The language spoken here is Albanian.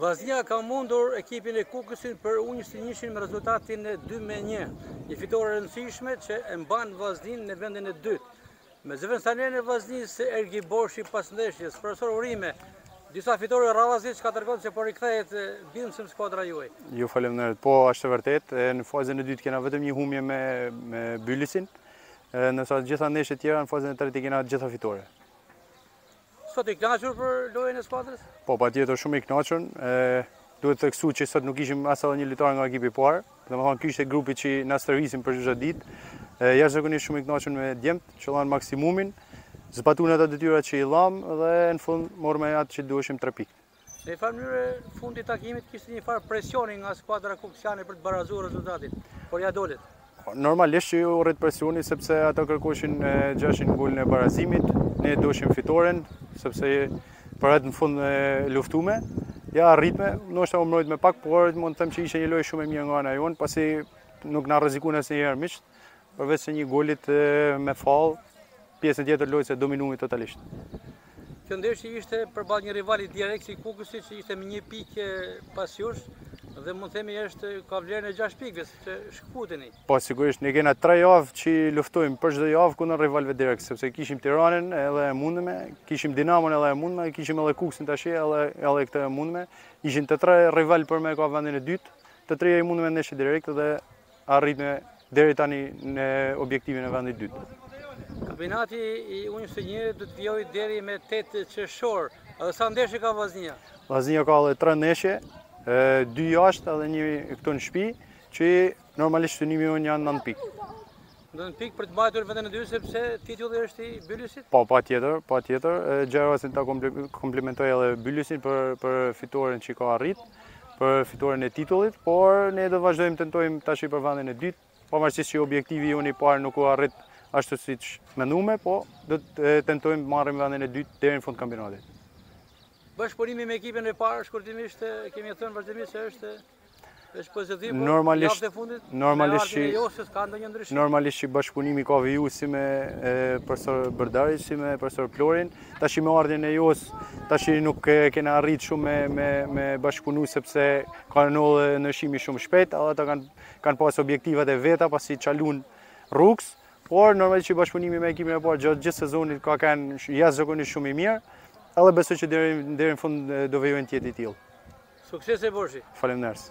Vllaznia ka mundur ekipin e Kukësit për U-21-shin me rezultatin e 2 me 1. Një fitore e rëndësishme që e mban Vllaznin në vendin e dytë. Me zëvendëstrajnerin e Vllaznisë Ergi Borshi pas ndeshjes, profesor urime, disa fitore radhazi çka tregon që po rikthehet bindshëm skuadra juaj. Ju faleminderit, po asht e vërtetë, në fazën e dytë kena vetëm një humbje me, me Bylisin, ndërsa gjitha ndeshjet tjera në fazën e tretë i kena gjitha fitore. Sot i knaqur për lojën e skuadrës? Po, patjetër shumë i knaqun. Duhet theksu që sot nuk kishim as edhe një lojtar nga ekipi i parë. Domethënë, ishte grupi që ne stërvisim për çdo ditë. Jashtëzakonisht shumë i knaqun me djemt, që dhanë maksimumin. Zbatun ato detyra që i lamë dhe në fund morëm atë që duheshim tre pikë. Në një farë mënyre, fundi i takimit kishte një farë presioni nga skuadra kuksiane për të barazu rezultatin, por ia dolët. Normalisht që u rrit presioni, sepse ata kërkoshin me gjet golin e barazimit, ne doshim fitoren, sepse për atë në fund e luftume, ia arritme, ndoshta u mbrojtme pak, por mund të them që ishte një lojë shumë e mirë nga ana jonë, pasi nuk na rrezikun asnjëherë miqtë, Përveçse një goli të mbi falë, pjesën tjetër të lojës e dominume totalisht. Kjo ndeshje ishte përballë një rivali direkt si Kukësi që ishte me një pikë pas jush dhe mund themi është ka vlerën e 6 pikëve që shkputeni. Po sigurisht ne kena 3 javë që luftojmë për çdo javë kundër rivalëve direkt sepse kishim Tiranën edhe e mundme, kishim Dinamon edhe e mundme, kishim edhe Kukësin tash edhe edhe këtë e mundme. Ishin të tre rival për me kap vendin e dytë, të tre i mundme në ndeshje direkt dhe arritme deri tani në objektivin e vendit dytë. Kampionati i U-21 do të vijojë deri me 8 qershor. Edhe sa ndeshje ka Vllaznia? Vllaznia ka edhe 3 ndeshje, dy jashtë edhe një këtu në shtëpi, që normalisht synimi jonë janë 9 pikë. Nëntë pikë për të mbajtur vendin e dytë sepse titulli është i Bylysit? Po, patjetër, patjetër. Gjej rastin ta komplimentoj edhe Bylysin për, për fitoren që ka arrit, për fitoren e titullit, por ne do vazhdojmë të tentojmë tash për vendin e dytë, pavarësisht që objektivi jonë i parë nuk u arrit ashtu si që mendume, po do të tentojmë marrim vendin e dytë deri në fund kampionatit. Bashkëpunimi me ekipin e parë, shkurtimisht kemi thënë vazhdimisht se është Normalisht, normalisht që normalisht që bashkëpunimi ka viju si me profesor Bërdarin, si me profesor Florin, tashi me ardhjen e Josës, tashi nuk kena arrit shumë me, me, me bashkëpunu, sepse ka ndodh ndryshimi shumë shpejt, ata kanë, kanë pas objektivat e veta, pasi çalun rrugës, Por normalisht që bashkëpunimi me ekipin e parë gjatë gjithë sezonit ka kanë jashtëzakonisht shumë i mirë, edhe besoj që deri deri në fund do vijojnë të jetë i tillë. Suksese Borshi. Faleminderit.